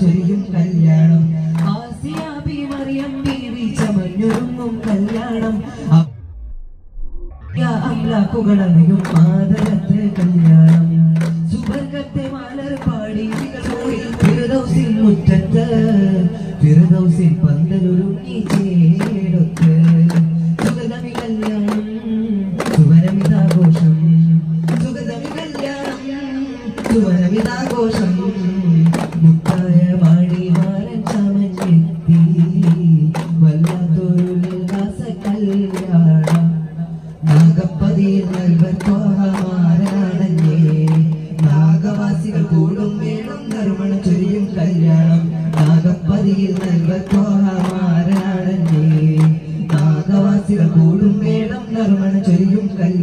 ചൊരിയും കല്യാണം. ആസിയ ബി മറിയം ബീവി ചമഞ്ഞൊരുങ്ങും കല്യാണം അമ്ലാക്കുകളറിയും മാതരത്തെ കല്യാണം. സുവർഗത്തെ മാലർ പാടി മുറ്റത്ത് ഫിറദൗസിൽ പന്തലൊരുങ്ങി സുവനമിതാഘോഷം മുത്തായ വാടി മാറൻ ചമഞ്ഞെത്തി. വല്ലാത്തൊരു ഉല്ലാസ കല്യാണം നാഗപ്പതിയിൽ നാഗവാസികൾ കൂടും വേണം നറുമണ കല്യാണം. നാഗപ്പതിയിൽ നൽകത്തോഹമാരാണഞ്ഞേ നാഗവാസികൾ കൂടും വേണം നറുമണ ചൊരിയും കല്യാണം.